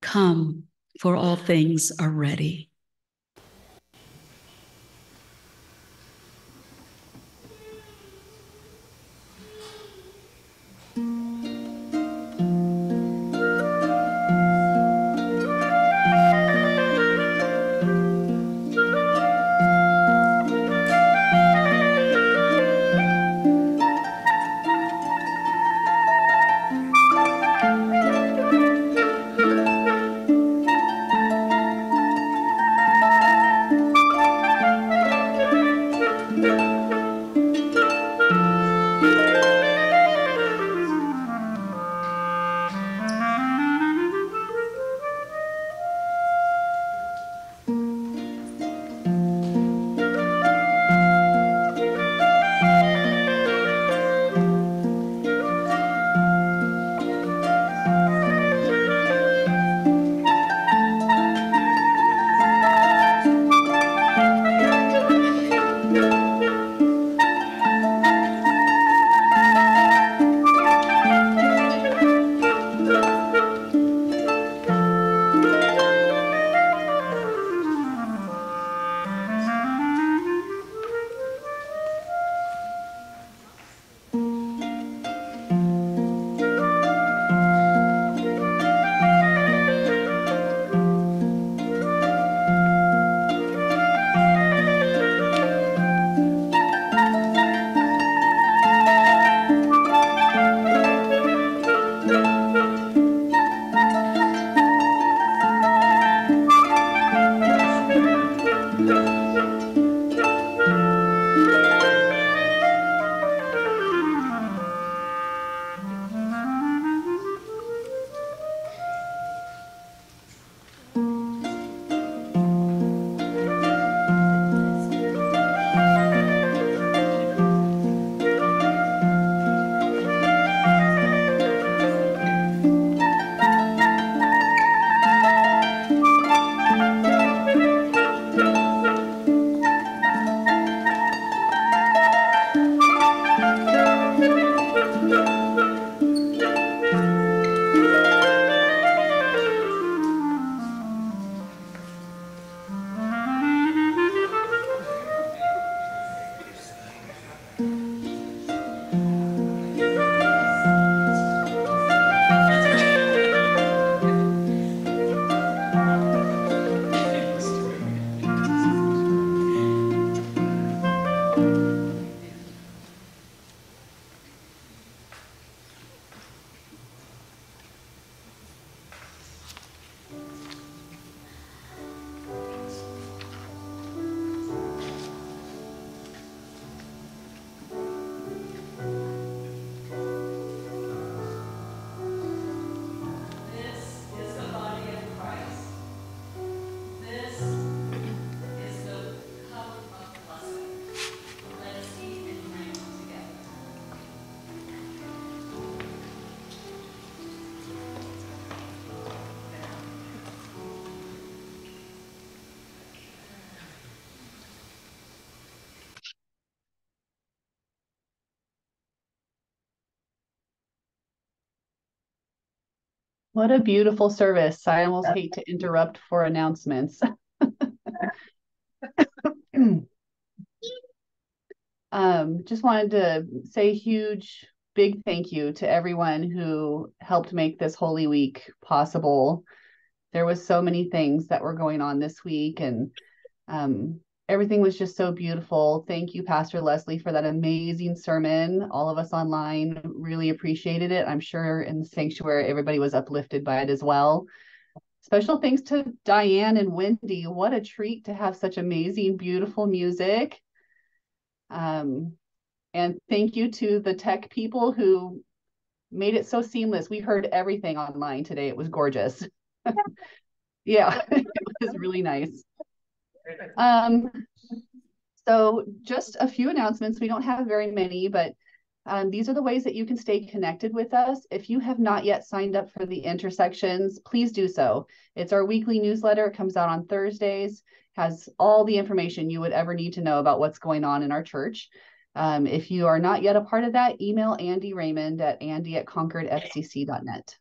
Come, for all things are ready. What a beautiful service. I almost hate to interrupt for announcements. [laughs] um, just wanted to say huge, big thank you to everyone who helped make this Holy Week possible. There was so many things that were going on this week, and um, everything was just so beautiful. Thank you, Pastor Leslie, for that amazing sermon. All of us online really appreciated it. I'm sure in the sanctuary, everybody was uplifted by it as well. Special thanks to Diane and Wendy. What a treat to have such amazing, beautiful music. Um, and thank you to the tech people who made it so seamless. We heard everything online today. It was gorgeous. [laughs] yeah, [laughs] it was really nice. Um, so just a few announcements. We don't have very many, but um, these are the ways that you can stay connected with us. If you have not yet signed up for the intersections, please do so. It's our weekly newsletter. It comes out on Thursdays, has all the information you would ever need to know about what's going on in our church. Um, if you are not yet a part of that, email Andy Raymond at andy at concordfcc.net.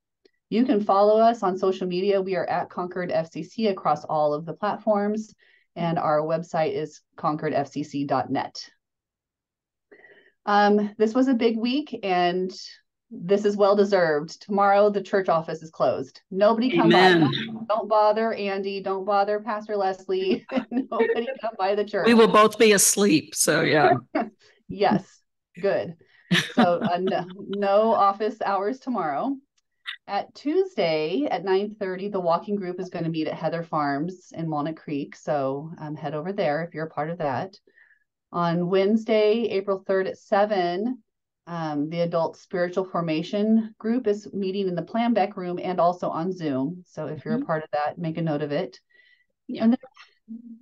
You can follow us on social media. We are at Concord FCC across all of the platforms and our website is concordfcc.net. Um, this was a big week and this is well deserved. Tomorrow the church office is closed. Nobody come Amen. by. Don't bother Andy. Don't bother Pastor Leslie. [laughs] Nobody come by the church. We will both be asleep. So, yeah. [laughs] yes, good. So uh, no, no office hours tomorrow. At Tuesday at 9:30, the walking group is going to meet at Heather Farms in Walnut Creek. So um, head over there if you're a part of that. On Wednesday, April 3rd at 7, um, the adult spiritual formation group is meeting in the Planbeck room and also on Zoom. So if you're a part of that, make a note of it. And then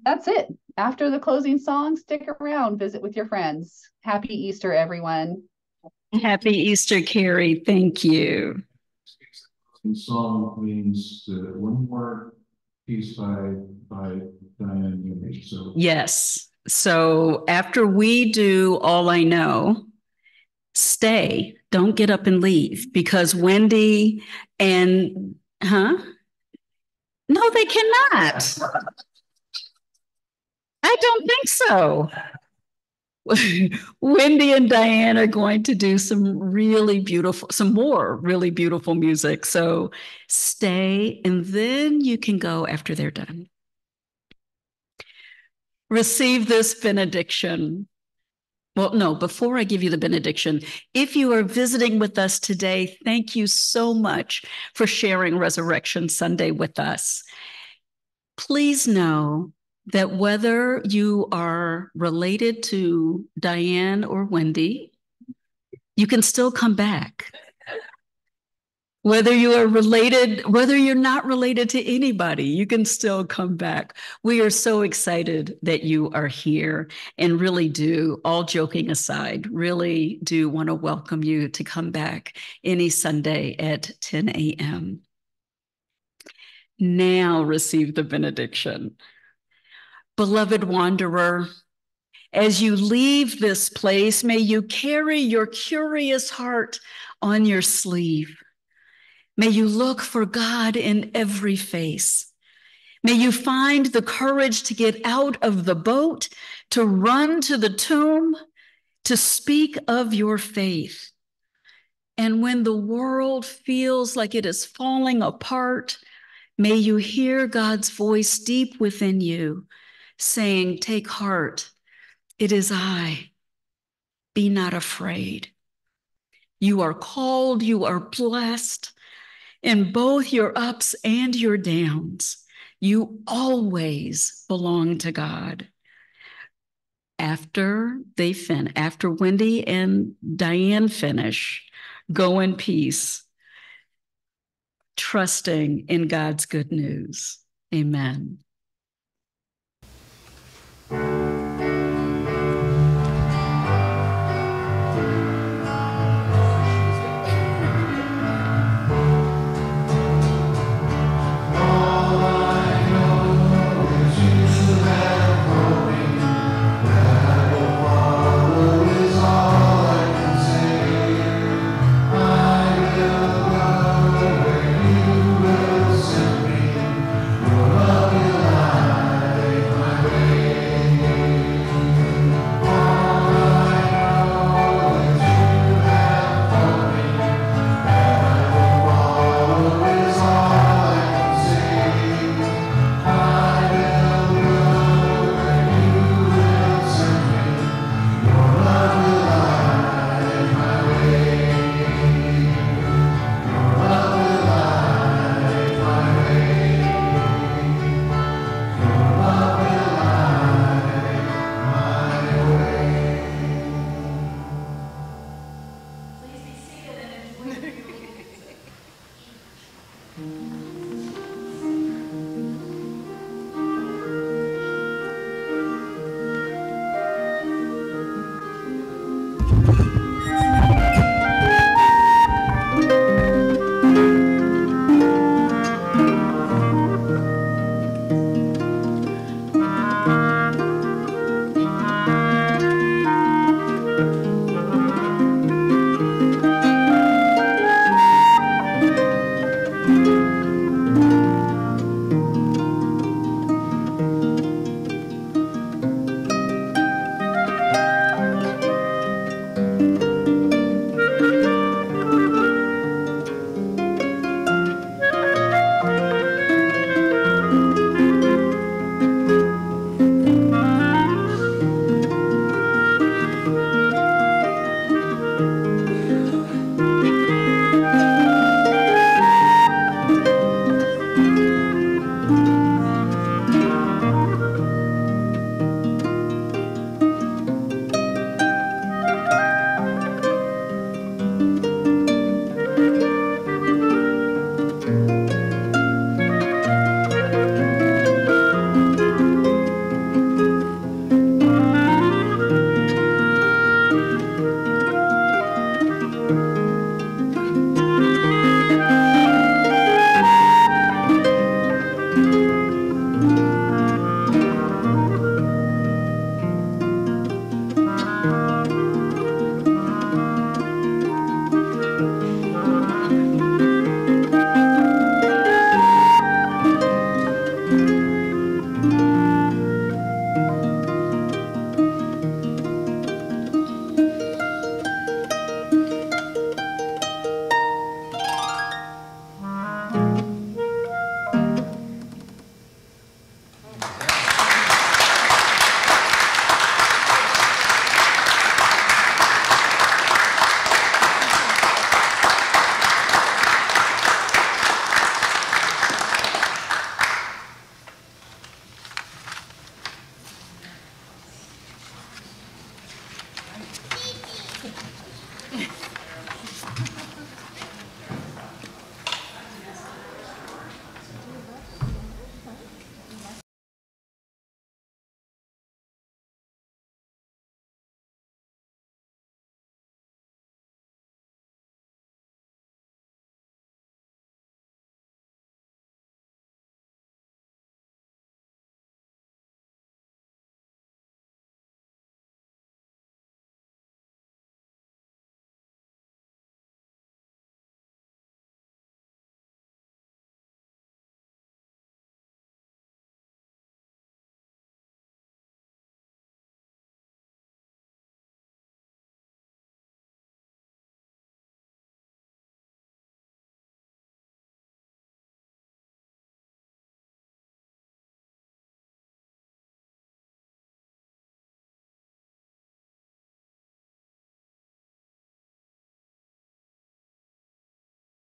that's it. After the closing song, stick around, visit with your friends. Happy Easter, everyone. Happy Easter, Carrie. Thank you. The song means one more piece by by Diane Newman. So Yes. So after we do All I Know, stay. Don't get up and leave because Wendy and, huh? No, they cannot. I don't think so. [laughs] Wendy and Diane are going to do some really beautiful, some more really beautiful music. So stay and then you can go after they're done. Receive this benediction. Well, no, before I give you the benediction, if you are visiting with us today, thank you so much for sharing Resurrection Sunday with us. Please know that whether you are related to Diane or Wendy, you can still come back. Whether you are related, whether you're not related to anybody, you can still come back. We are so excited that you are here and really do, all joking aside, really do want to welcome you to come back any Sunday at 10 a.m. Now receive the benediction. Beloved wanderer, as you leave this place, may you carry your curious heart on your sleeve. May you look for God in every face. May you find the courage to get out of the boat, to run to the tomb, to speak of your faith. And when the world feels like it is falling apart, may you hear God's voice deep within you saying, Take heart, it is I. Be not afraid. You are called, you are blessed in both your ups and your downs. You always belong to God. After they fin, after Wendy and Diane finish, go in peace, trusting in God's good news. Amen.